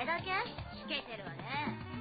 れだけしけてるわね。